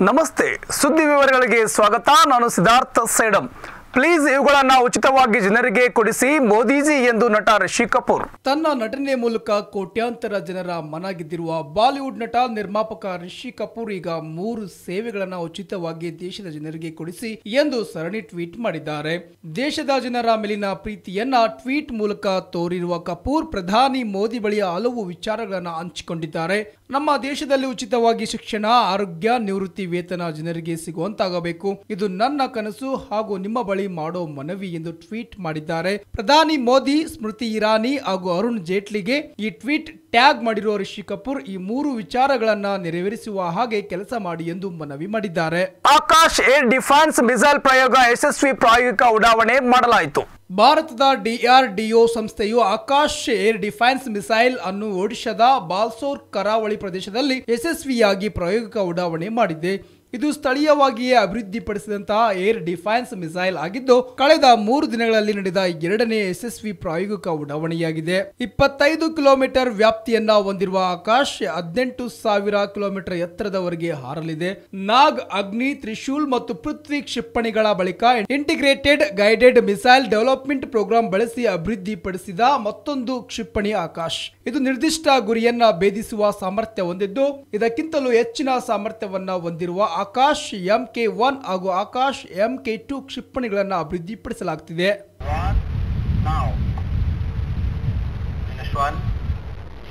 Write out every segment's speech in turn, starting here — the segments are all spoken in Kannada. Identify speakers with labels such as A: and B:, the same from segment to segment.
A: ನಮಸ್ತೆ. ಸುದ್ದಿ ವಿವರಗಳಿಗೆ ಸ್ವಾಗತ. ನಾನು ಸಿದ್ಧಾರ್ಥ ಸೈಡಂ. ಪ್ಲೀಸ್ ಇವುಗಳನ್ನ ಉಚಿತವಾಗಿ ಜನರಿಗೆ ಕೊಡಿಸಿ ಮೋದಿಜಿ ಎಂದು ನಟ ರಿಷಿ ಕಪೂರ್.
B: ತನ್ನ ನಟನೆ ಮೂಲಕ ಕೋಟ್ಯಾಂತರ ಜನರ ಮನ ಗೆದ್ದಿರುವ ಬಾಲಿವುಡ್ ನಟ ನಿರ್ಮಾಪಕ ರಿಷಿ ಕಪೂರ್ ಈಗ ಮೂರು ಸೇವೆಗಳನ್ನ ಉಚಿತವಾಗಿ ದೇಶದ ಜನರಿಗೆ ಕೊಡಿಸಿ ಎಂದು ಸರಣಿ ಟ್ವೀಟ್ ಮಾಡಿದ್ದಾರೆ. ದೇಶದ ಜನರ ಮೇಲಿನ ಪ್ರೀತಿಯನ್ನ ಟ್ವೀಟ್ ಮೂಲಕ ತೋರಿರುವ ಕಪೂರ್ ಪ್ರಧಾನಿ ಮೋದಿ ಬಳಿಯ ಹಲವು ವಿಚಾರಗಳನ್ನ ಹಂಚಿಕೊಂಡಿದ್ದಾರೆ. ನಮ್ಮ ದೇಶದಲ್ಲಿ ಉಚಿತವಾಗಿ ಶಿಕ್ಷಣ, ಆರೋಗ್ಯ, ನಿವೃತ್ತಿ ವೇತನ ಜನರಿಗೆ ಸಿಗುವಂತಾಗಬೇಕು. ಇದು ನನ್ನ ಕನಸು ಹಾಗೂ ನಿಮ್ಮ ಬಳಿ ಮಾಡೋ ಮನವಿ ಎಂದು ಟ್ವೀಟ್ ಮಾಡಿದ್ದಾರೆ. ಪ್ರಧಾನಿ ಮೋದಿ ಸ್ಮೃತಿ ಇರಾನಿ ಹಾಗೂ ಅರುಣ್ ಜೇಟ್ಲಿಗೆ ಈ ಟ್ವೀಟ್ ಟ್ಯಾಗ್ ಮಾಡಿರುವ ರಿಷಿ ಕಪೂರ್ ಈ ಮೂರು ವಿಚಾರಗಳನ್ನ ನೆರವೇರಿಸುವ ಹಾಗೆ ಕೆಲಸ ಮಾಡಿ ಎಂದು ಮನವಿ ಮಾಡಿದ್ದಾರೆ.
A: ಆಕಾಶ್ ಏರ್ ಡಿಫೆನ್ಸ್ ಮಿಸೈಲ್ ಪ್ರಯೋಗ ಯಶಸ್ವಿ ಪ್ರಾಯೋಗಿಕ ಉಡಾವಣೆ ಮಾಡಲಾಯಿತು.
B: ಭಾರತದ ಡಿಆರ್ಡಿಒ ಸಂಸ್ಥೆಯು ಆಕಾಶ್ ಏರ್ ಡಿಫೆನ್ಸ್ ಮಿಸೈಲ್ ಅನ್ನು ಒಡಿಶಾದ ಬಾಲ್ಸೋರ್ ಕರಾವಳಿ ಪ್ರದೇಶದಲ್ಲಿ ಯಶಸ್ವಿಯಾಗಿ ಪ್ರಾಯೋಗಿಕ ಉಡಾವಣೆ ಮಾಡಿದೆ. ಇದು ಸ್ಥಳೀಯವಾಗಿಯೇ ಅಭಿವೃದ್ಧಿಪಡಿಸಿದಂತಹ ಏರ್ ಡಿಫೆನ್ಸ್ ಮಿಸೈಲ್ ಆಗಿದ್ದು, ಕಳೆದ ಮೂರು ದಿನಗಳಲ್ಲಿ ನಡೆದ ಎರಡನೇ ಯಶಸ್ವಿ ಪ್ರಾಯೋಗಿಕ ಉಡಾವಣೆಯಾಗಿದೆ. ಇಪ್ಪತ್ತೈದು ಕಿಲೋಮೀಟರ್ ವ್ಯಾಪ್ತಿಯನ್ನ ಹೊಂದಿರುವ ಆಕಾಶ್ ಹದಿನೆಂಟು ಸಾವಿರ ಕಿಲೋಮೀಟರ್ ಎತ್ತರದವರೆಗೆ ಹಾರಲಿದೆ. ನಾಗ್, ಅಗ್ನಿ, ತ್ರಿಶೂಲ್ ಮತ್ತು ಪೃಥ್ವಿ ಕ್ಷಿಪಣಿಗಳ ಬಳಿಕ integrated guided missile development programme ಬಳಸಿ ಅಭಿವೃದ್ಧಿಪಡಿಸಿದ ಮತ್ತೊಂದು ಕ್ಷಿಪಣಿ ಆಕಾಶ್. ಇದು ನಿರ್ದಿಷ್ಟ ಗುರಿಯನ್ನ ಭೇದಿಸುವ ಸಾಮರ್ಥ್ಯ ಹೊಂದಿದ್ದು, ಇದಕ್ಕಿಂತಲೂ ಹೆಚ್ಚಿನ ಸಾಮರ್ಥ್ಯವನ್ನ ಹೊಂದಿರುವ ಆಕಾಶ ಎಂಕೆ 1 ಹಾಗೂ ಆಕಾಶ ಎಂಕೆ 2 ಶಿಪ್ಪನಿಗಳನ್ನು ಅಭಿವೃದ್ಧಿಪಡಿಸಲಾಗುತ್ತದೆ
C: now 1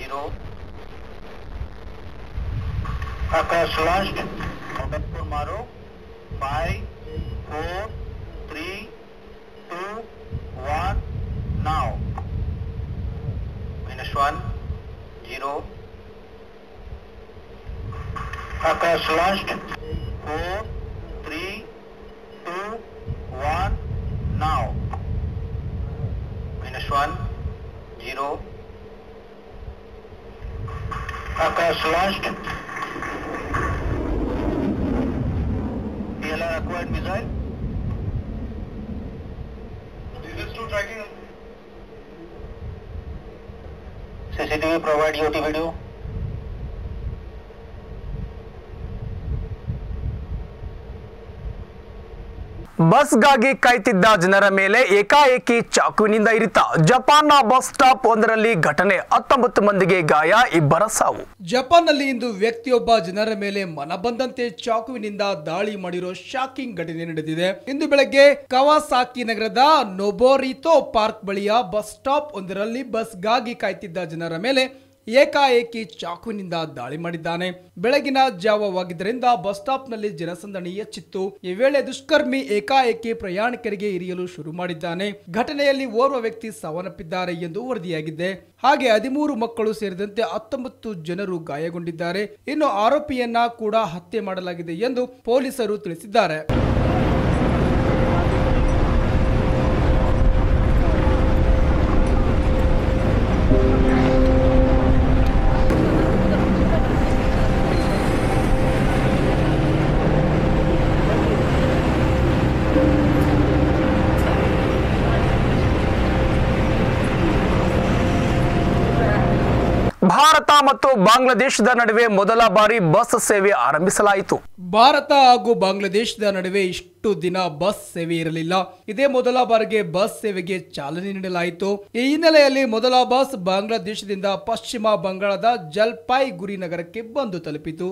C: 0 Akash last ಅಬದೂರ್ Akash last four three two one now minus one zero Akash launched. PLR acquired missile. This is two tracking. CCTV provide UT video.
A: ಬಸ್ಗಾಗಿ ಕಾಯ್ತಿದ್ದ ಜನರ ಮೇಲೆ ಏಕಾಏಕಿ ಚಾಕುವಿನಿಂದ ಇರಿತ ಜಪಾನ್ನ ಬಸ್ ಸ್ಟಾಪ್ ಒಂದರಲ್ಲಿ ಘಟನೆ. ಹತ್ತೊಂಬತ್ತು ಮಂದಿಗೆ ಗಾಯ, ಇಬ್ಬರ ಸಾವು.
B: ಜಪಾನ್ನಲ್ಲಿ ಇಂದು ವ್ಯಕ್ತಿಯೊಬ್ಬ ಜನರ ಮೇಲೆ ಮನಬಂದಂತೆ ಚಾಕುವಿನಿಂದ ದಾಳಿ ಮಾಡಿರೋ ಶಾಕಿಂಗ್ ಘಟನೆ ನಡೆದಿದೆ. ಇಂದು ಬೆಳಗ್ಗೆ ಕವಾಸಾಕಿ ನಗರದ ನೊಬೋರಿತೋ ಪಾರ್ಕ್ ಬಳಿಯ ಬಸ್ ಸ್ಟಾಪ್ ಒಂದರಲ್ಲಿ ಬಸ್ಗಾಗಿ ಕಾಯ್ತಿದ್ದ ಜನರ ಮೇಲೆ ಏಕಾಏಕಿ ಚಾಕುವಿನಿಂದ ದಾಳಿ ಮಾಡಿದ್ದಾನೆ. ಬೆಳಗಿನ ಜಾವವಾಗಿದ್ದರಿಂದ ಬಸ್ ಸ್ಟಾಪ್ನಲ್ಲಿ ಜನಸಂದಣಿ ಹೆಚ್ಚಿತ್ತು. ಈ ವೇಳೆ ದುಷ್ಕರ್ಮಿ ಏಕಾಏಕಿ ಪ್ರಯಾಣಿಕರಿಗೆ ಇರಿಯಲು ಶುರು ಮಾಡಿದ್ದಾನೆ. ಘಟನೆಯಲ್ಲಿ ಓರ್ವ ವ್ಯಕ್ತಿ ಸಾವನ್ನಪ್ಪಿದ್ದಾರೆ ಎಂದು ವರದಿಯಾಗಿದೆ. ಹಾಗೆ ಹದಿಮೂರು ಮಕ್ಕಳು ಸೇರಿದಂತೆ ಹತ್ತೊಂಬತ್ತು ಜನರು ಗಾಯಗೊಂಡಿದ್ದಾರೆ. ಇನ್ನು ಆರೋಪಿಯನ್ನ ಕೂಡ ಹತ್ಯೆ ಮಾಡಲಾಗಿದೆ ಎಂದು ಪೊಲೀಸರು ತಿಳಿಸಿದ್ದಾರೆ.
A: ಭಾರತ ಮತ್ತು ಬಾಂಗ್ಲಾದೇಶದ ನಡುವೆ ಮೊದಲ ಬಾರಿ ಬಸ್ ಸೇವೆ ಆರಂಭಿಸಲಾಯಿತು.
B: ಭಾರತ ಹಾಗೂ ಬಾಂಗ್ಲಾದೇಶದ ನಡುವೆ ಇಷ್ಟು ದಿನ ಬಸ್ ಸೇವೆ ಇರಲಿಲ್ಲ. ಇದೇ ಮೊದಲ ಬಾರಿಗೆ ಬಸ್ ಸೇವೆಗೆ ಚಾಲನೆ ನೀಡಲಾಯಿತು. ಈ ಹಿನ್ನೆಲೆಯಲ್ಲಿ ಮೊದಲ ಬಸ್ ಬಾಂಗ್ಲಾದೇಶದಿಂದ ಪಶ್ಚಿಮ ಬಂಗಾಳದ ಜಲ್ಪಾಯ್ ಗುರಿ ನಗರಕ್ಕೆ ಬಂದು ತಲುಪಿತು.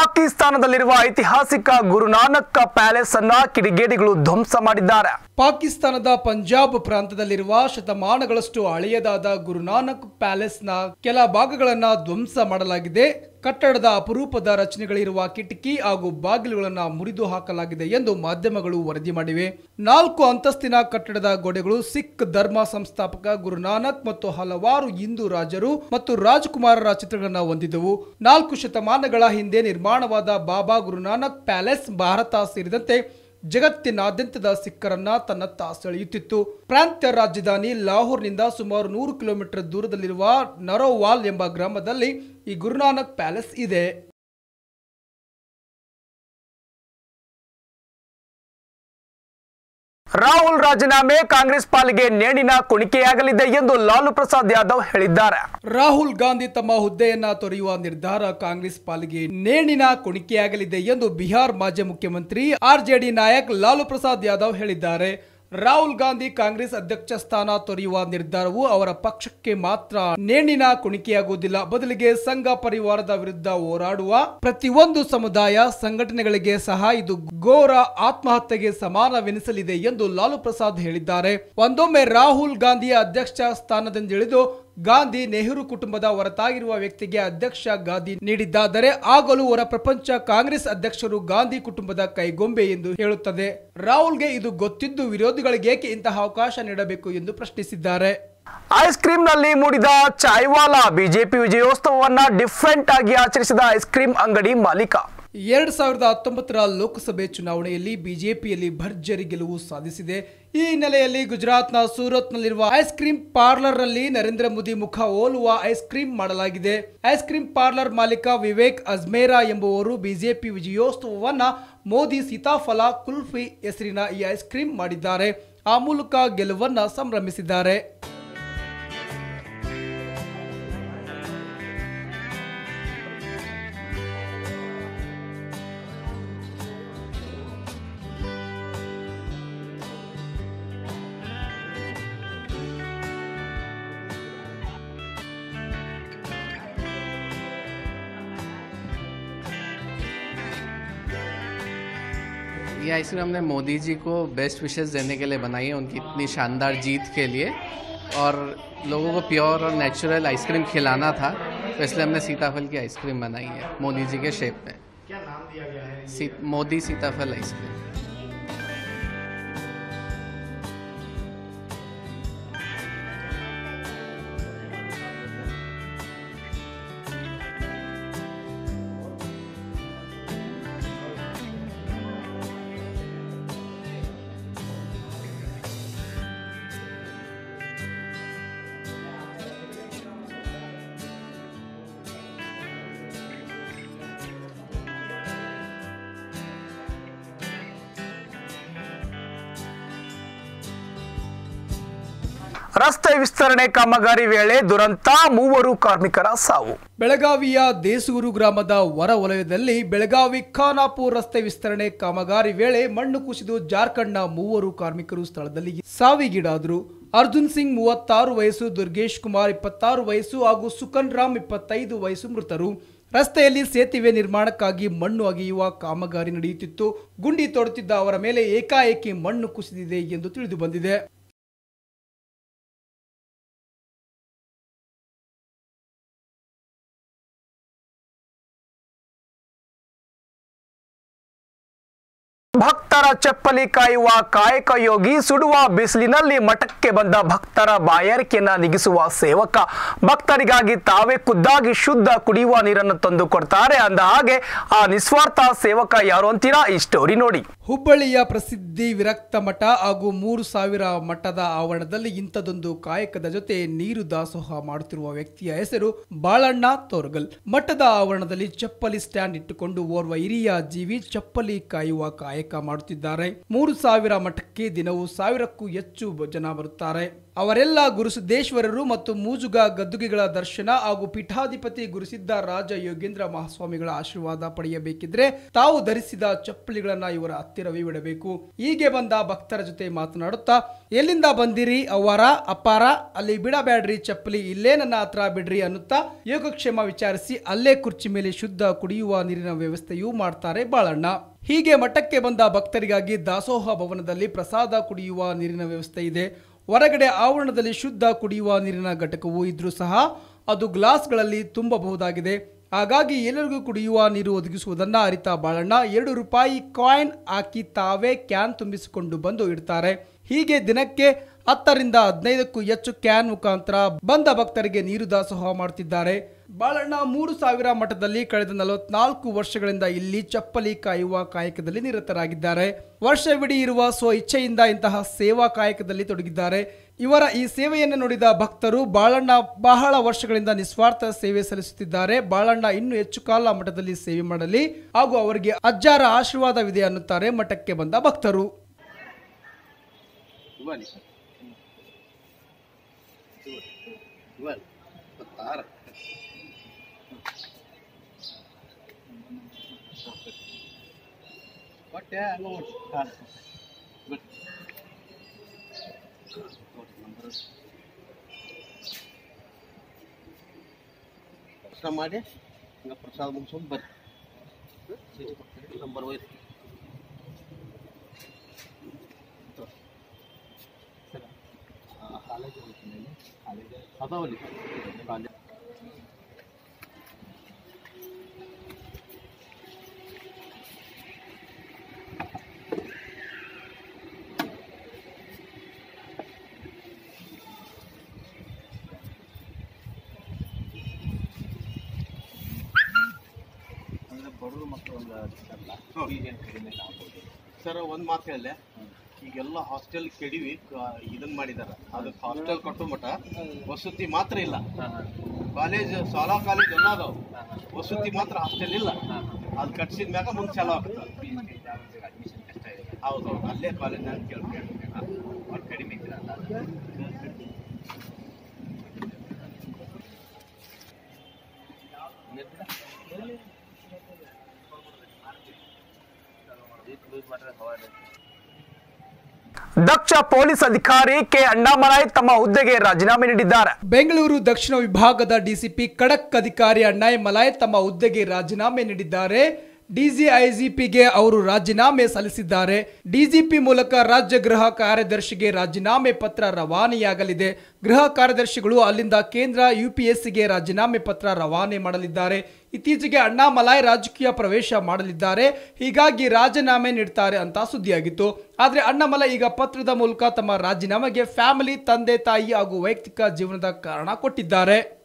A: ಪಾಕಿಸ್ತಾನದಲ್ಲಿರುವ ಐತಿಹಾಸಿಕ ಗುರುನಾನಕ್ ಪ್ಯಾಲೇಸ್ ಅನ್ನ ಕಿಡಿಗೇಡಿಗಳು ಧ್ವಂಸ ಮಾಡಿದ್ದಾರೆ.
B: ಪಾಕಿಸ್ತಾನದ ಪಂಜಾಬ್ ಪ್ರಾಂತದಲ್ಲಿರುವ ಶತಮಾನಗಳಷ್ಟು ಹಳೆಯದಾದ ಗುರುನಾನಕ್ ಪ್ಯಾಲೇಸ್ನ ಕೆಲ ಭಾಗಗಳನ್ನು ಧ್ವಂಸ ಮಾಡಲಾಗಿದೆ. ಕಟ್ಟಡದ ಅಪರೂಪದ ರಚನೆಗಳಿರುವ ಕಿಟಕಿ ಹಾಗೂ ಬಾಗಿಲುಗಳನ್ನು ಮುರಿದು ಹಾಕಲಾಗಿದೆ ಎಂದು ಮಾಧ್ಯಮಗಳು ವರದಿ ಮಾಡಿವೆ. ನಾಲ್ಕು ಅಂತಸ್ತಿನ ಕಟ್ಟಡದ ಗೋಡೆಗಳು ಸಿಖ್ ಧರ್ಮ ಸಂಸ್ಥಾಪಕ ಗುರುನಾನಕ್ ಮತ್ತು ಹಲವಾರು ಹಿಂದೂ ರಾಜರು ಮತ್ತು ರಾಜಕುಮಾರರ ಚಿತ್ರಗಳನ್ನು ಹೊಂದಿದ್ದವು. ನಾಲ್ಕು ಶತಮಾನಗಳ ಹಿಂದೆ ನಿರ್ಮಾಣವಾದ ಬಾಬಾ ಗುರುನಾನಕ್ ಪ್ಯಾಲೇಸ್ ಭಾರತ ಸೇರಿದಂತೆ ಜಗತ್ತಿನಾದ್ಯಂತದ ಸಿಖ್ಖರನ್ನ ತನ್ನತ್ತ ಸೆಳೆಯುತ್ತಿತ್ತು. ಪ್ರಾಂತ್ಯ ರಾಜಧಾನಿ ಲಾಹೋರ್ನಿಂದ ಸುಮಾರು ನೂರು ಕಿಲೋಮೀಟರ್ ದೂರದಲ್ಲಿರುವ ನರೋವಾಲ್ ಎಂಬ ಗ್ರಾಮದಲ್ಲಿ ಈ ಗುರುನಾನಕ್ ಪ್ಯಾಲೇಸ್ ಇದೆ.
A: ರಾಹುಲ್ ರಾಜೀನಾಮೆ ಕಾಂಗ್ರೆಸ್ ಪಾಲಿಗೆ ನೇಣಿನ ಕುಣಿಕೆಯಾಗಲಿದೆ ಎಂದು ಲಾಲು ಪ್ರಸಾದ್ ಯಾದವ್ ಹೇಳಿದ್ದಾರೆ.
B: ರಾಹುಲ್ ಗಾಂಧಿ ತಮ್ಮ ಹುದ್ದೆಯನ್ನ ತೊರೆಯುವ ನಿರ್ಧಾರ ಕಾಂಗ್ರೆಸ್ ಪಾಲಿಗೆ ನೇಣಿನ ಕುಣಿಕೆಯಾಗಲಿದೆ ಎಂದು ಬಿಹಾರ್ ಮಾಜಿ ಮುಖ್ಯಮಂತ್ರಿ ಆರ್ಜೆಡಿ ನಾಯಕ್ ಲಾಲು ಪ್ರಸಾದ್ ಯಾದವ್ ಹೇಳಿದ್ದಾರೆ. ರಾಹುಲ್ ಗಾಂಧಿ ಕಾಂಗ್ರೆಸ್ ಅಧ್ಯಕ್ಷ ಸ್ಥಾನ ತೊರೆಯುವ ನಿರ್ಧಾರವು ಅವರ ಪಕ್ಷಕ್ಕೆ ಮಾತ್ರ ನೇಣಿನ ಕುಣಿಕೆಯಾಗುವುದಿಲ್ಲ. ಬದಲಿಗೆ ಸಂಘ ಪರಿವಾರದ ವಿರುದ್ಧ ಹೋರಾಡುವ ಪ್ರತಿಯೊಂದು ಸಮುದಾಯ ಸಂಘಟನೆಗಳಿಗೆ ಸಹ ಇದು ಘೋರ ಆತ್ಮಹತ್ಯೆಗೆ ಸಮಾನವೆನಿಸಲಿದೆ ಎಂದು ಲಾಲು ಪ್ರಸಾದ್ ಹೇಳಿದ್ದಾರೆ. ಒಂದೊಮ್ಮೆ ರಾಹುಲ್ ಗಾಂಧಿಯ ಅಧ್ಯಕ್ಷ ಸ್ಥಾನದಿಂದಿಳಿದು ಗಾಂಧಿ ನೆಹರು ಕುಟುಂಬದ ಹೊರತಾಗಿರುವ ವ್ಯಕ್ತಿಗೆ ಅಧ್ಯಕ್ಷ ಗಾಂಧಿ ನೀಡಿದ್ದಾದರೆ ಆಗಲೂ ಹೊರ ಪ್ರಪಂಚ ಕಾಂಗ್ರೆಸ್ ಅಧ್ಯಕ್ಷರು ಗಾಂಧಿ ಕುಟುಂಬದ ಕೈಗೊಂಬೆ ಎಂದು ಹೇಳುತ್ತದೆ. ರಾಹುಲ್ಗೆ ಇದು ಗೊತ್ತಿದ್ದು ವಿರೋಧಿಗಳಿಗೆ ಏಕೆ ಇಂತಹ ಅವಕಾಶ ನೀಡಬೇಕು ಎಂದು ಪ್ರಶ್ನಿಸಿದ್ದಾರೆ.
A: ಐಸ್ ಕ್ರೀಮ್ನಲ್ಲಿ ಮೂಡಿದ ಚಾಯ್ವಾಲಾ ಬಿಜೆಪಿ ವಿಜಯೋತ್ಸವವನ್ನ ಡಿಫ್ರೆಂಟ್ ಆಗಿ ಆಚರಿಸಿದ ಐಸ್ ಕ್ರೀಮ್ ಅಂಗಡಿ ಮಾಲೀಕ.
B: ಎರಡ್ ಸಾವಿರದ ಹತ್ತೊಂಬತ್ತರ ಲೋಕಸಭೆ ಚುನಾವಣೆಯಲ್ಲಿ ಬಿಜೆಪಿಯಲ್ಲಿ ಭರ್ಜರಿ ಗೆಲುವು ಸಾಧಿಸಿದೆ. ಈ ಹಿನ್ನೆಲೆಯಲ್ಲಿ ಗುಜರಾತ್ನ ಸೂರತ್ನಲ್ಲಿರುವ ಐಸ್ ಕ್ರೀಮ್ ಪಾರ್ಲರ್ನಲ್ಲಿ ನರೇಂದ್ರ ಮೋದಿ ಮುಖ ಹೋಲುವ ಐಸ್ ಕ್ರೀಂ ಮಾಡಲಾಗಿದೆ. ಐಸ್ ಕ್ರೀಂ ಪಾರ್ಲರ್ ಮಾಲೀಕ ವಿವೇಕ್ ಅಜ್ಮೇರಾ ಎಂಬುವರು ಬಿಜೆಪಿ ವಿಜಯೋತ್ಸವವನ್ನ ಮೋದಿ ಸೀತಾಫಲ ಕುಲ್ಫಿ ಹೆಸರಿನ ಈ ಐಸ್ ಕ್ರೀಂ ಮಾಡಿದ್ದಾರೆ. ಆ ಮೂಲಕ ಗೆಲುವನ್ನ ಸಂಭ್ರಮಿಸಿದ್ದಾರೆ.
D: ये आइसक्रीम हमने मोदी जी को बेस्ट विशेष देने के लिए बनाई है उनकी इतनी शानदार जीत के लिए। और लोगों को प्योर और नेचुरल आइसक्रीम खिलाना था तो इसलिए हमने सीताफल की आइसक्रीम बनाई है मोदी जी के शेप में। क्या नाम दिया गया है? मोदी सीताफल आइसक्रीम।
A: ರಸ್ತೆ ವಿಸ್ತರಣೆ ಕಾಮಗಾರಿ ವೇಳೆ ದುರಂತ, ಮೂವರು ಕಾರ್ಮಿಕರ ಸಾವು.
B: ಬೆಳಗಾವಿಯ ದೇಸೂರು ಗ್ರಾಮದ ಹೊರ ವಲಯದಲ್ಲಿ ಬೆಳಗಾವಿ ಖಾನಾಪುರ್ ರಸ್ತೆ ವಿಸ್ತರಣೆ ಕಾಮಗಾರಿ ವೇಳೆ ಮಣ್ಣು ಕುಸಿದು ಜಾರ್ಖಂಡ್ನ ಮೂವರು ಕಾರ್ಮಿಕರು ಸ್ಥಳದಲ್ಲಿ ಸಾವಿಗೀಡಾದರು. ಅರ್ಜುನ್ ಸಿಂಗ್ ಮೂವತ್ತಾರು ವಯಸ್ಸು, ದುರ್ಗೇಶ್ ಕುಮಾರ್ ಇಪ್ಪತ್ತಾರು ವಯಸ್ಸು ಹಾಗೂ ಸುಕನ್ ರಾಮ್ ಇಪ್ಪತ್ತೈದು ವಯಸ್ಸು ಮೃತರು. ರಸ್ತೆಯಲ್ಲಿ ಸೇತುವೆ ನಿರ್ಮಾಣಕ್ಕಾಗಿ ಮಣ್ಣು ಅಗೆಯುವ ಕಾಮಗಾರಿ ನಡೆಯುತ್ತಿತ್ತು. ಗುಂಡಿ ತೊಡುತ್ತಿದ್ದ ಅವರ ಮೇಲೆ ಏಕಾಏಕಿ ಮಣ್ಣು ಕುಸಿದಿದೆ ಎಂದು ತಿಳಿದು ಬಂದಿದೆ bắt
A: ಭಕ್ತರ ಚಪ್ಪಲಿ ಕಾಯುವ ಕಾಯಕ ಯೋಗಿ ಸುಡುವ ಬಿಸಿಲಿನಲ್ಲಿ ಮಠಕ್ಕೆ ಬಂದ ಭಕ್ತರ ಬಾಯಾರಿಕೆಯನ್ನ ನಿಗಿಸುವ ಸೇವಕ. ಭಕ್ತರಿಗಾಗಿ ತಾವೇ ಖುದ್ದಾಗಿ ಶುದ್ಧ ಕುಡಿಯುವ ನೀರನ್ನು ತಂದು ಕೊಡ್ತಾರೆ. ಅಂದ ಹಾಗೆ ಆ ನಿಸ್ವಾರ್ಥ ಸೇವಕ ಯಾರು ಅಂತೀರಾ? ಈ ಸ್ಟೋರಿ ನೋಡಿ.
B: ಹುಬ್ಬಳ್ಳಿಯ ಪ್ರಸಿದ್ಧಿ ವಿರಕ್ತ ಮಠ ಹಾಗೂ ಮೂರು ಸಾವಿರ ಮಠದ ಆವರಣದಲ್ಲಿ ಇಂಥದೊಂದು ಕಾಯಕದ ಜೊತೆ ನೀರು ದಾಸೋಹ ಮಾಡುತ್ತಿರುವ ವ್ಯಕ್ತಿಯ ಹೆಸರು ಬಾಳಣ್ಣ ತೋರ್ಗಲ್. ಮಠದ ಆವರಣದಲ್ಲಿ ಚಪ್ಪಲಿ ಸ್ಟ್ಯಾಂಡ್ ಇಟ್ಟುಕೊಂಡು ಓರ್ವ ಹಿರಿಯ ಜೀವಿ ಚಪ್ಪಲಿ ಕಾಯುವ ಕಾಯಕ ಮಾಡುತ್ತಿದ್ದಾರೆ. ಮೂರು ಸಾವಿರ ಮಠಕ್ಕೆ ದಿನವೂ ಸಾವಿರಕ್ಕೂ ಹೆಚ್ಚು ಜನ ಬರುತ್ತಾರೆ. ಅವರೆಲ್ಲ ಗುರುಸಿದ್ದೇಶ್ವರರು ಮತ್ತು ಮೂಜುಗ ಗದ್ದುಗೆಗಳ ದರ್ಶನ ಹಾಗೂ ಪೀಠಾಧಿಪತಿ ಗುರುಸಿದ್ದ ರಾಜ ಯೋಗೇಂದ್ರ ಮಹಾಸ್ವಾಮಿಗಳ ಆಶೀರ್ವಾದ ಪಡೆಯಬೇಕಿದ್ರೆ ತಾವು ಧರಿಸಿದ ಚಪ್ಪಲಿಗಳನ್ನ ಇವರ ಹತ್ತಿರವೇ ಬಿಡಬೇಕು ಹೀಗೆ ಬಂದ ಭಕ್ತರ ಜೊತೆ ಮಾತನಾಡುತ್ತಾ, ಎಲ್ಲಿಂದ ಬಂದಿರಿ ಅವರ ಅಪಾರ ಅಲ್ಲಿ ಬಿಡಬೇಡ್ರಿ ಚಪ್ಪಲಿ, ಇಲ್ಲೇ ನನ್ನ ಹತ್ರ ಬಿಡ್ರಿ ಅನ್ನುತ್ತಾ ಯೋಗಕ್ಷೇಮ ವಿಚಾರಿಸಿ, ಅಲ್ಲೇ ಕುರ್ಚಿ ಮೇಲೆ ಶುದ್ಧ ಕುಡಿಯುವ ನೀರಿನ ವ್ಯವಸ್ಥೆಯೂ ಮಾಡ್ತಾರೆ ಬಾಳಣ್ಣ. ಹೀಗೆ ಮಠಕ್ಕೆ ಬಂದ ಭಕ್ತರಿಗಾಗಿ ದಾಸೋಹ ಭವನದಲ್ಲಿ ಪ್ರಸಾದ ಕುಡಿಯುವ ನೀರಿನ ವ್ಯವಸ್ಥೆ ಇದೆ. ಹೊರಗಡೆ ಆವರಣದಲ್ಲಿ ಶುದ್ಧ ಕುಡಿಯುವ ನೀರಿನ ಘಟಕವೂ ಇದ್ರೂ ಸಹ ಅದು ಗ್ಲಾಸ್ಗಳಲ್ಲಿ ತುಂಬಬಹುದಾಗಿದೆ. ಹಾಗಾಗಿ ಎಲ್ಲರಿಗೂ ಕುಡಿಯುವ ನೀರು ಒದಗಿಸುವುದನ್ನ ಅರಿತ ಬಾಳಣ್ಣ ಎರಡು ರೂಪಾಯಿ ಕಾಯಿನ್ ಹಾಕಿ ತಾವೇ ಕ್ಯಾನ್ ತುಂಬಿಸಿಕೊಂಡು ಬಂದು ಇಡ್ತಾರೆ. ಹೀಗೆ ದಿನಕ್ಕೆ ಹತ್ತರಿಂದ ಹದಿನೈದಕ್ಕೂ ಹೆಚ್ಚು ಕ್ಯಾನ್ ಮುಖಾಂತರ ಬಂದ ಭಕ್ತರಿಗೆ ನೀರು ದಾಸೋಹ ಮಾಡುತ್ತಿದ್ದಾರೆ ಬಾಳಣ್ಣ ಮೂರು ಸಾವಿರ ಮಠದಲ್ಲಿ ಕಳೆದ ನಲವತ್ನಾಲ್ಕು ವರ್ಷಗಳಿಂದ ಇಲ್ಲಿ ಚಪ್ಪಲಿ ಕಾಯುವ ಕಾಯಕದಲ್ಲಿ ನಿರತರಾಗಿದ್ದಾರೆ ವರ್ಷವಿಡೀ ಇರುವ ಸ್ವ ಇಚ್ಛೆಯಿಂದ ಇಂತಹ ಸೇವಾ ಕಾಯಕದಲ್ಲಿ ತೊಡಗಿದ್ದಾರೆ ಇವರ ಈ ಸೇವೆಯನ್ನು ನೋಡಿದ ಭಕ್ತರು ಬಾಳಣ್ಣ ಬಹಳ ವರ್ಷಗಳಿಂದ ನಿಸ್ವಾರ್ಥ ಸೇವೆ ಸಲ್ಲಿಸುತ್ತಿದ್ದಾರೆ ಬಾಳಣ್ಣ ಇನ್ನೂ ಹೆಚ್ಚು ಕಾಲ ಮಠದಲ್ಲಿ ಸೇವೆ ಮಾಡಲಿ ಹಾಗೂ ಅವರಿಗೆ ಅಜ್ಜಾರ ಆಶೀರ್ವಾದವಿದೆ ಅನ್ನುತ್ತಾರೆ ಮಠಕ್ಕೆ ಬಂದ ಭಕ್ತರು
E: Igual. Igual. Igual. ಕೊಟ್ಟೆ ಹಂಗ ಗುಡ್ ದರ್ಶನ ಮಾಡಿ ಹಂಗ ಪ್ರಸಾದ ಮುಗಿಸ್ಕೊಂಡು ಬರ್ರಿ ನಂಬರ್ ವೈಸ್ ಅದಾವಲ್ಲಿ ಕಾಲೇಜ್ ಬಡವರು ಮಕ್ಕಳು ಸರ್, ಒಂದು ಮಾತು ಹೇಳಲೆ ಈಗೆಲ್ಲ ಹಾಸ್ಟೆಲ್ ಕೆಡಿವಿ ಇದನ್ ಇದನ್ನ ಮಾಡಿದಾರ. ಅದಕ್ಕೆ ಹಾಸ್ಟೆಲ್ ಕಟ್ಟೋ ಮಟ್ಟ ವಸತಿ ಮಾತ್ರ ಇಲ್ಲ. ಕಾಲೇಜ್ ಶಾಲಾ ಕಾಲೇಜ್ ಎಲ್ಲ ಅದಾವ. ವಸತಿ ಮಾತ್ರ ಹಾಸ್ಟೆಲ್ ಇಲ್ಲ. ಅದು ಕಟ್ಸಿದ ಮ್ಯಾಗ ಮುಂದೆ ಚಾಲೂ ಆಗ್ತದೆ. ಹೌದು, ಅಲ್ಲೇ ಕಾಲೇಜ್ ಕಡಿಮೆ
A: ದಕ್ಷ ಪೊಲೀಸ್ ಅಧಿಕಾರಿ ಕೆ ಅಣ್ಣಾಮಲೈ ತಮ್ಮ ಹುದ್ದೆಗೆ ರಾಜೀನಾಮೆ ನೀಡಿದ್ದಾರೆ.
B: ಬೆಂಗಳೂರು ದಕ್ಷಿಣ ವಿಭಾಗದ ಡಿಸಿಪಿ ಖಡಕ್ ಅಧಿಕಾರಿ ಅಣ್ಣಾಯ್ ಮಲಾಯ್ ತಮ್ಮ ಹುದ್ದೆಗೆ ರಾಜೀನಾಮೆ ನೀಡಿದ್ದಾರೆ. ಡಿಜಿಐಜಿಪಿಗೆ ಅವರು ರಾಜೀನಾಮೆ ಸಲ್ಲಿಸಿದ್ದಾರೆ. ಡಿಜಿಪಿ ಮೂಲಕ ರಾಜ್ಯ ಗೃಹ ಕಾರ್ಯದರ್ಶಿಗೆ ರಾಜೀನಾಮೆ ಪತ್ರ ರವಾನೆಯಾಗಲಿದೆ. ಗೃಹ ಕಾರ್ಯದರ್ಶಿಗಳು ಅಲ್ಲಿಂದ ಕೇಂದ್ರ ಯುಪಿಎಸ್ಸಿಗೆ ರಾಜೀನಾಮೆ ಪತ್ರ ರವಾನೆ ಮಾಡಲಿದ್ದಾರೆ. ಇತ್ತೀಚೆಗೆ ಅಣ್ಣಾಮಲಾಯ್ ರಾಜಕೀಯ ಪ್ರವೇಶ ಮಾಡಲಿದ್ದಾರೆ. ಹೀಗಾಗಿ ರಾಜೀನಾಮೆ ನೀಡ್ತಾರೆ ಅಂತ ಸುದ್ದಿಯಾಗಿತ್ತು. ಆದರೆ ಅಣ್ಣಾಮಲೈ ಈಗ ಪತ್ರದ ಮೂಲಕ ತಮ್ಮ ರಾಜೀನಾಮೆಗೆ ಫ್ಯಾಮಿಲಿ, ತಂದೆ, ತಾಯಿ ಹಾಗೂ ವೈಯಕ್ತಿಕ ಜೀವನದ ಕಾರಣ ಕೊಟ್ಟಿದ್ದಾರೆ.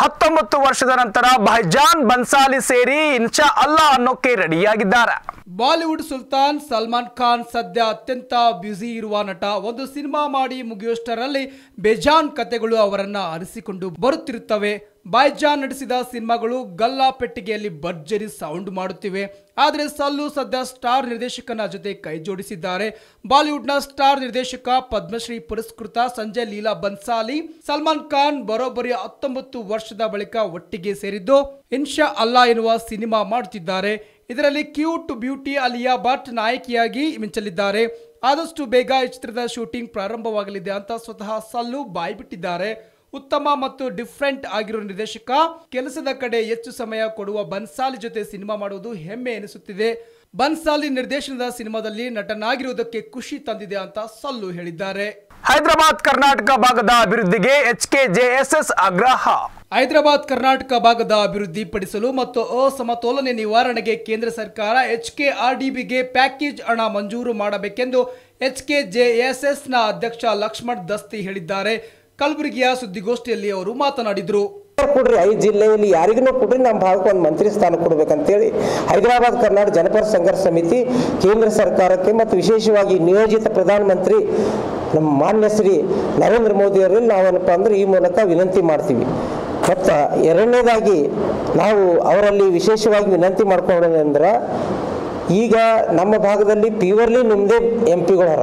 A: ಹತ್ತೊಂಬತ್ತು ವರ್ಷದ ನಂತರ ಬೈಜಾನ್ ಬನ್ಸಾಲಿ ಸೇರಿ ಇನ್ಶಾ ಅಲ್ಲಾ ಅನ್ನೋಕೆ ರೆಡಿಯಾಗಿದ್ದಾರೆ.
B: ಬಾಲಿವುಡ್ ಸುಲ್ತಾನ್ ಸಲ್ಮಾನ್ ಖಾನ್ ಸದ್ಯ ಅತ್ಯಂತ ಬ್ಯುಸಿ ಇರುವ ನಟ. ಒಂದು ಸಿನಿಮಾ ಮಾಡಿ ಮುಗಿಯುವಷ್ಟರಲ್ಲಿ ಬೇಜಾನ್ ಕತೆಗಳು ಅವರನ್ನ ಅರಿಸಿಕೊಂಡು ಬರುತ್ತಿರುತ್ತವೆ. ಬಾಯ್ಜಾನ್ ನಡೆಸಿದ ಸಿನಿಮಾಗಳು ಗಲ್ಲಾ ಪೆಟ್ಟಿಗೆಯಲ್ಲಿ ಭರ್ಜರಿ ಸೌಂಡ್ ಮಾಡುತ್ತಿವೆ. ಆದರೆ ಸಲ್ಲು ಸದ್ಯ ಸ್ಟಾರ್ ನಿರ್ದೇಶಕನ ಜೊತೆ ಕೈ ಜೋಡಿಸಿದ್ದಾರೆ. ಬಾಲಿವುಡ್ನ ಸ್ಟಾರ್ ನಿರ್ದೇಶಕ ಪದ್ಮಶ್ರೀ ಪುರಸ್ಕೃತ ಸಂಜಯ್ ಲೀಲಾ ಬನ್ಸಾಲಿ, ಸಲ್ಮಾನ್ ಖಾನ್ ಬರೋಬ್ಬರಿ ಹತ್ತೊಂಬತ್ತು ವರ್ಷದ ಬಳಿಕ ಒಟ್ಟಿಗೆ ಸೇರಿದ್ದು ಇನ್ಶಾ ಅಲ್ಲಾ ಎನ್ನುವ ಸಿನಿಮಾ ಮಾಡುತ್ತಿದ್ದಾರೆ. ಇದರಲ್ಲಿ ಕ್ಯೂಟ್ ಬ್ಯೂಟಿ ಅಲಿಯಾ ಭಟ್ ನಾಯಕಿಯಾಗಿ ಮಿಂಚಲಿದ್ದಾರೆ. ಆದಷ್ಟು ಬೇಗ ಈ ಚಿತ್ರದ ಶೂಟಿಂಗ್ ಪ್ರಾರಂಭವಾಗಲಿದೆ ಅಂತ ಸ್ವತಃ ಸಲ್ಲು ಬಾಯಿ ಬಿಟ್ಟಿದ್ದಾರೆ ಉತ್ತಮ ಮತ್ತು ಡಿಫ್ರೆಂಟ್ ಆಗಿರೋ ನಿರ್ದೇಶಕ ಕೆಲಸದ ಕಡೆ ಹೆಚ್ಚು ಸಮಯ ಕೊಡುವ ಬನ್ಸಾಲಿ ಜೊತೆ ಸಿನಿಮಾ ಮಾಡುವುದು ಹೆಮ್ಮೆ ಎನಿಸುತ್ತಿದೆ. ಬನ್ಸಾಲಿ ನಿರ್ದೇಶನದ ಸಿನಿಮಾದಲ್ಲಿ ನಟನಾಗಿರುವುದಕ್ಕೆ ಖುಷಿ ತಂದಿದೆ ಅಂತ ಸಲ್ಲು ಹೇಳಿದ್ದಾರೆ.
A: ಹೈದರಾಬಾದ್ ಕರ್ನಾಟಕ ಭಾಗದ ಅಭಿವೃದ್ಧಿಗೆ ಎಚ್ ಕೆ ಜೆಎಸ್ಎಸ್ ಆಗ್ರಹ.
B: ಹೈದರಾಬಾದ್ ಕರ್ನಾಟಕ ಭಾಗದ ಅಭಿವೃದ್ಧಿ ಪಡಿಸಲು ಮತ್ತು ಅಸಮತೋಲನೆ ನಿವಾರಣೆಗೆ ಕೇಂದ್ರ ಸರ್ಕಾರ ಎಚ್ ಕೆ ಆರ್ ಡಿಬಿಗೆ ಪ್ಯಾಕೇಜ್ ಹಣ ಮಂಜೂರು ಮಾಡಬೇಕೆಂದು ಎಚ್ ಕೆ ನ ಅಧ್ಯಕ್ಷ ಲಕ್ಷ್ಮಣ್ ದಸ್ತಿ ಹೇಳಿದ್ದಾರೆ. ಕಲಬುರಗಿಯ ಸುದ್ದಿಗೋಷ್ಠಿಯಲ್ಲಿ ಅವರು ಮಾತನಾಡಿದರು.
F: ಕೊಡ್ರಿ ಐದು ಜಿಲ್ಲೆಯಲ್ಲಿ ಯಾರಿಗೂ ಕೊಡ್ರಿ ನಮ್ಮ ಭಾಗಕ್ಕೆ ಒಂದು ಮಂತ್ರಿ ಸ್ಥಾನ ಕೊಡ್ಬೇಕಂತೇಳಿ ಹೈದರಾಬಾದ್, ಕರ್ನಾಟಕ ಜನಪರ ಸಂಘರ್ಷ ಸಮಿತಿ, ಕೇಂದ್ರ ಸರ್ಕಾರಕ್ಕೆ ಮತ್ತು ವಿಶೇಷವಾಗಿ ನಿಯೋಜಿತ ಪ್ರಧಾನಮಂತ್ರಿ ನಮ್ಮ ಮಾನ್ಯ ಶ್ರೀ ನರೇಂದ್ರ ಮೋದಿ ಅವರಲ್ಲಿ ನಾವೇನಪ್ಪ ಅಂದ್ರೆ ಈ ಮೂಲಕ ವಿನಂತಿ ಮಾಡ್ತೀವಿ. ಮತ್ತು ಎರಡನೇದಾಗಿ ನಾವು ಅವರಲ್ಲಿ ವಿಶೇಷವಾಗಿ ವಿನಂತಿ ಮಾಡ್ಕೊಳ್ಳೋದಂದ್ರೆ ಈಗ ನಮ್ಮ ಭಾಗದಲ್ಲಿ ಪ್ಯೂರ್ಲಿ ನಿಮ್ಮದೇ ಎಂ ಅರ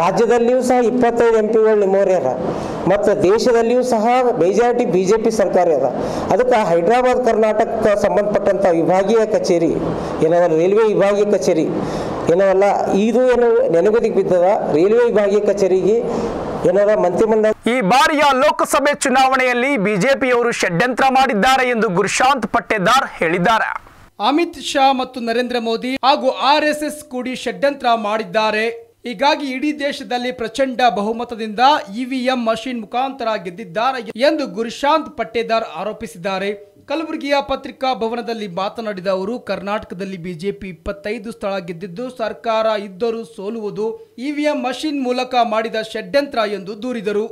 F: ರಾಜ್ಯದಲ್ಲಿಯೂ ಸಹ ಇಪ್ಪತ್ತೈದು ಎಂ ಪಿಗಳು ನಿಮ್ಮವರೇ ಅರ ಮತ್ತು ದೇಶದಲ್ಲಿಯೂ ಸಹ ಮೆಜಾರಿಟಿ ಬಿ ಜೆ ಪಿ ಸರ್ಕಾರ ಅದ ಅದಕ್ಕೆ ಹೈದ್ರಾಬಾದ್, ಕರ್ನಾಟಕ ಸಂಬಂಧಪಟ್ಟಂಥ ವಿಭಾಗೀಯ ಕಚೇರಿ ಏನವಲ್ಲ ರೈಲ್ವೆ ವಿಭಾಗೀಯ ಕಚೇರಿ ಏನವಲ್ಲ ಇದು ಏನು ನೆನಗುದಿಗೆ ಬಿದ್ದದ? ರೈಲ್ವೆ ವಿಭಾಗೀಯ ಕಚೇರಿಗೆ ಏನದ ಮಂತ್ರಿಮಂಡಲ
A: ಈ ಬಾರಿಯ ಲೋಕಸಭೆ ಚುನಾವಣೆಯಲ್ಲಿ ಬಿಜೆಪಿಯವರು ಷಡ್ಯಂತ್ರ ಮಾಡಿದ್ದಾರೆ ಎಂದು ಗುರುಶಾಂತ್ ಪಟ್ಟೆದಾರ್ ಹೇಳಿದ್ದಾರೆ.
B: ಅಮಿತ್ ಶಾ ಮತ್ತು ನರೇಂದ್ರ ಮೋದಿ ಹಾಗೂ ಆರ್ ಎಸ್ ಎಸ್ ಕೂಡಿ ಷಡ್ಯಂತ್ರ ಮಾಡಿದ್ದಾರೆ. ಹೀಗಾಗಿ ಇಡೀ ದೇಶದಲ್ಲಿ ಪ್ರಚಂಡ ಬಹುಮತದಿಂದ ಇವಿಎಂ ಮಷಿನ್ ಮುಖಾಂತರ ಗೆದ್ದಿದ್ದಾರೆ ಎಂದು ಗುರುಶಾಂತ್ ಪಟ್ಟೇದಾರ್ ಆರೋಪಿಸಿದ್ದಾರೆ. ಕಲಬುರಗಿಯ ಪತ್ರಿಕಾ ಭವನದಲ್ಲಿ ಮಾತನಾಡಿದ ಅವರು, ಕರ್ನಾಟಕದಲ್ಲಿ ಬಿಜೆಪಿ ಇಪ್ಪತ್ತೈದು ಸ್ಥಳ ಗೆದ್ದಿದ್ದು, ಸರ್ಕಾರ ಇದ್ದರೂ ಸೋಲುವುದು ಇವಿಎಂ ಮಷಿನ್ ಮೂಲಕ ಮಾಡಿದ ಷಡ್ಯಂತ್ರ ಎಂದು ದೂರಿದರು.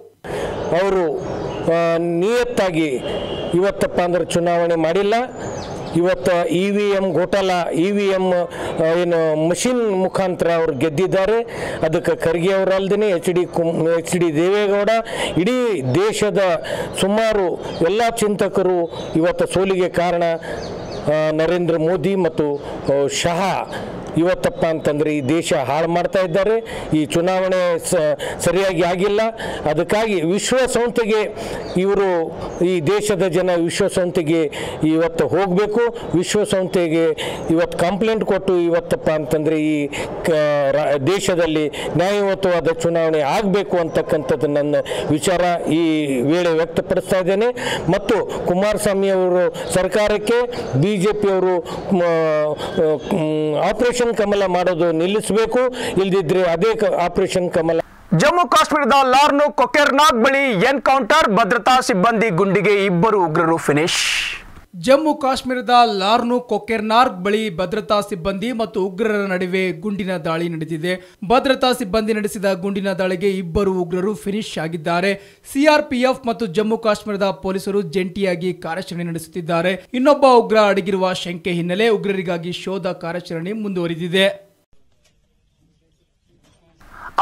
G: ಅವರು ನಿಯತ್ತಾಗಿ ಇವತ್ತಪ್ಪ ಅಂದ್ರೆ ಚುನಾವಣೆ ಮಾಡಿಲ್ಲ. ಇವತ್ತು ಇ ವಿ ಎಂ ಘೋಟಾಲ ಇ ವಿ ಎಂ ಏನು ಮಷಿನ್ ಮುಖಾಂತರ ಅವರು ಗೆದ್ದಿದ್ದಾರೆ. ಅದಕ್ಕೆ ಖರ್ಗೆ ಅವರಲ್ದೇ ಎಚ್ ಡಿ ಕುಮ್ ಎಚ್ ಡಿ ದೇವೇಗೌಡ, ಇಡೀ ದೇಶದ ಸುಮಾರು ಎಲ್ಲ ಚಿಂತಕರು ಇವತ್ತು ಸೋಲಿಗೆ ಕಾರಣ. ನರೇಂದ್ರ ಮೋದಿ ಮತ್ತು ಶಹ ಇವತ್ತಪ್ಪ ಅಂತಂದರೆ ಈ ದೇಶ ಹಾಳು ಮಾಡ್ತಾ ಇದ್ದಾರೆ. ಈ ಚುನಾವಣೆ ಸರಿಯಾಗಿ ಆಗಿಲ್ಲ. ಅದಕ್ಕಾಗಿ ವಿಶ್ವಸಂಸ್ಥೆಗೆ ಇವರು, ಈ ದೇಶದ ಜನ ವಿಶ್ವಸಂಸ್ಥೆಗೆ ಇವತ್ತು ಹೋಗಬೇಕು. ವಿಶ್ವಸಂಸ್ಥೆಗೆ ಇವತ್ತು ಕಂಪ್ಲೇಂಟ್ ಕೊಟ್ಟು ಇವತ್ತಪ್ಪ ಅಂತಂದರೆ ಈ ದೇಶದಲ್ಲಿ ನ್ಯಾಯಯುತವಾದ ಚುನಾವಣೆ ಆಗಬೇಕು ಅಂತಕ್ಕಂಥದ್ದು ನನ್ನ ವಿಚಾರ ಈ ವೇಳೆ ವ್ಯಕ್ತಪಡಿಸ್ತಾ ಇದ್ದೇನೆ. ಮತ್ತು ಕುಮಾರಸ್ವಾಮಿ ಅವರು ಸರ್ಕಾರಕ್ಕೆ ಬಿ ಜೆ ಪಿಯವರು ಆಪರೇಷನ್ ಕಮಲ ಮಾಡೋದು ನಿಲ್ಲಿಸಬೇಕು. ಇಲ್ದಿದ್ರೆ ಅದೇ ಆಪರೇಷನ್ ಕಮಲ.
A: ಜಮ್ಮು ಕಾಶ್ಮೀರದ ಲಾರ್ನು ಕೊಕೆರ್ನಾಗ್ ಬಳಿ ಎನ್ಕೌಂಟರ್ ಭದ್ರತಾ ಸಿಬ್ಬಂದಿ ಗುಂಡಿಗೆ ಇಬ್ಬರು ಉಗ್ರರು ಫಿನಿಶ್
B: ಜಮ್ಮು ಕಾಶ್ಮೀರದ ಲಾರ್ನು ಕೊಕೆರ್ನಾರ್ಗ್ ಬಳಿ ಭದ್ರತಾ ಸಿಬ್ಬಂದಿ ಮತ್ತು ಉಗ್ರರ ನಡುವೆ ಗುಂಡಿನ ದಾಳಿ ನಡೆದಿದೆ. ಭದ್ರತಾ ಸಿಬ್ಬಂದಿ ನಡೆಸಿದ ಗುಂಡಿನ ದಾಳಿಗೆ ಇಬ್ಬರು ಉಗ್ರರು ಫಿನಿಶ್ ಆಗಿದ್ದಾರೆ. ಸಿಆರ್ಪಿಎಫ್ ಮತ್ತು ಜಮ್ಮು ಕಾಶ್ಮೀರದ ಪೊಲೀಸರು ಜಂಟಿಯಾಗಿ ಕಾರ್ಯಾಚರಣೆ ನಡೆಸುತ್ತಿದ್ದಾರೆ. ಇನ್ನೊಬ್ಬ ಉಗ್ರ ಅಡಗಿರುವ ಶಂಕೆ ಹಿನ್ನೆಲೆ ಉಗ್ರರಿಗಾಗಿ ಶೋಧ ಕಾರ್ಯಾಚರಣೆ ಮುಂದುವರಿದಿದೆ.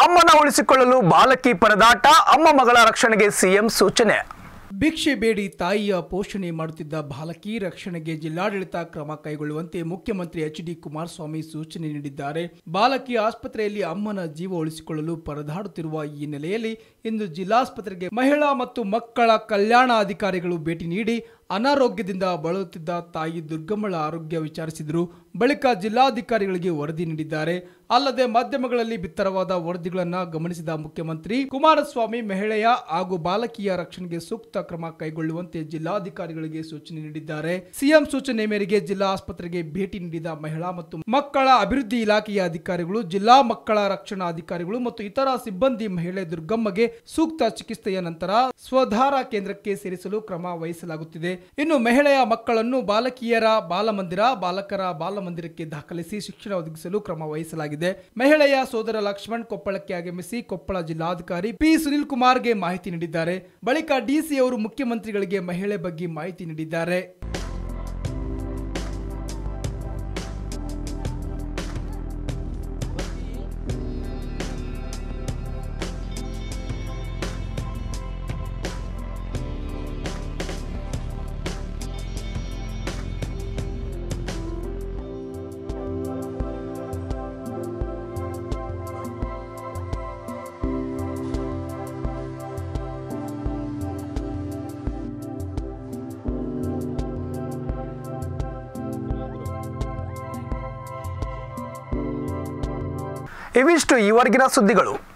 A: ಅಮ್ಮನ ಉಳಿಸಿಕೊಳ್ಳಲು ಬಾಲಕಿ ಪರದಾಟ, ಅಮ್ಮ ಮಗಳ ರಕ್ಷಣೆಗೆ ಸಿಎಂ ಸೂಚನೆ.
B: ಭಿಕ್ಷೆ ಬೇಡಿ ತಾಯಿಯ ಪೋಷಣೆ ಮಾಡುತ್ತಿದ್ದ ಬಾಲಕಿ ರಕ್ಷಣೆಗೆ ಜಿಲ್ಲಾಡಳಿತ ಕ್ರಮ ಕೈಗೊಳ್ಳುವಂತೆ ಮುಖ್ಯಮಂತ್ರಿ ಎಚ್ ಡಿ ಕುಮಾರಸ್ವಾಮಿ ಸೂಚನೆ ನೀಡಿದ್ದಾರೆ. ಬಾಲಕಿ ಆಸ್ಪತ್ರೆಯಲ್ಲಿ ಅಮ್ಮನ ಜೀವ ಉಳಿಸಿಕೊಳ್ಳಲು ಪರದಾಡುತ್ತಿರುವ ಈ ನೆಲೆಯಲ್ಲಿ ಇಂದು ಜಿಲ್ಲಾಸ್ಪತ್ರೆಗೆ ಮಹಿಳಾ ಮತ್ತು ಮಕ್ಕಳ ಕಲ್ಯಾಣ ಅಧಿಕಾರಿಗಳು ಭೇಟಿ ನೀಡಿ ಅನಾರೋಗ್ಯದಿಂದ ಬಳಲುತ್ತಿದ್ದ ತಾಯಿ ದುರ್ಗಮ್ಮಳ ಆರೋಗ್ಯ ವಿಚಾರಿಸಿದರು. ಬಳಿಕ ಜಿಲ್ಲಾಧಿಕಾರಿಗಳಿಗೆ ವರದಿ ನೀಡಿದ್ದಾರೆ. ಅಲ್ಲದೆ ಮಾಧ್ಯಮಗಳಲ್ಲಿ ಬಿತ್ತರವಾದ ವರದಿಗಳನ್ನು ಗಮನಿಸಿದ ಮುಖ್ಯಮಂತ್ರಿ ಕುಮಾರಸ್ವಾಮಿ ಮಹಿಳೆಯ ಹಾಗೂ ಬಾಲಕಿಯ ರಕ್ಷಣೆಗೆ ಸೂಕ್ತ ಕ್ರಮ ಕೈಗೊಳ್ಳುವಂತೆ ಜಿಲ್ಲಾಧಿಕಾರಿಗಳಿಗೆ ಸೂಚನೆ ನೀಡಿದ್ದಾರೆ. ಸಿಎಂ ಸೂಚನೆ ಮೇರೆಗೆ ಜಿಲ್ಲಾ ಆಸ್ಪತ್ರೆಗೆ ಭೇಟಿ ನೀಡಿದ ಮಹಿಳಾ ಮತ್ತು ಮಕ್ಕಳ ಅಭಿವೃದ್ಧಿ ಇಲಾಖೆಯ ಅಧಿಕಾರಿಗಳು, ಜಿಲ್ಲಾ ಮಕ್ಕಳ ರಕ್ಷಣಾ ಅಧಿಕಾರಿಗಳು ಮತ್ತು ಇತರ ಸಿಬ್ಬಂದಿ ಮಹಿಳೆ ದುರ್ಗಮ್ಮಗೆ ಸೂಕ್ತ ಚಿಕಿತ್ಸೆಯ ನಂತರ ಸ್ವಧಾರ ಕೇಂದ್ರಕ್ಕೆ ಸೇರಿಸಲು ಕ್ರಮ ವಹಿಸಲಾಗುತ್ತಿದೆ. ಇನ್ನು ಮಹಿಳೆಯ ಮಕ್ಕಳನ್ನು ಬಾಲಕಿಯರ ಬಾಲಮಂದಿರ, ಬಾಲಕರ ಬಾಲಮಂದಿರಕ್ಕೆ ದಾಖಲಿಸಿ ಶಿಕ್ಷಣ ಒದಗಿಸಲು ಕ್ರಮ ವಹಿಸಲಾಗಿದೆ. ಮಹಿಳೆಯ ಸೋದರ ಲಕ್ಷ್ಮಣ್ ಕೊಪ್ಪಳಕ್ಕೆ ಆಗಮಿಸಿ ಕೊಪ್ಪಳ ಜಿಲ್ಲಾಧಿಕಾರಿ ಪಿ. ಸುನಿಲ್ ಕುಮಾರ್ಗೆ ಮಾಹಿತಿ ನೀಡಿದ್ದಾರೆ. ಬಳಿಕ ಡಿಸಿ ಅವರು ಮುಖ್ಯಮಂತ್ರಿಗಳಿಗೆ ಮಹಿಳೆ ಬಗ್ಗೆ ಮಾಹಿತಿ ನೀಡಿದ್ದಾರೆ.
A: ಇವಿಷ್ಟು ಈವರೆಗಿನ ಸುದ್ದಿಗಳು.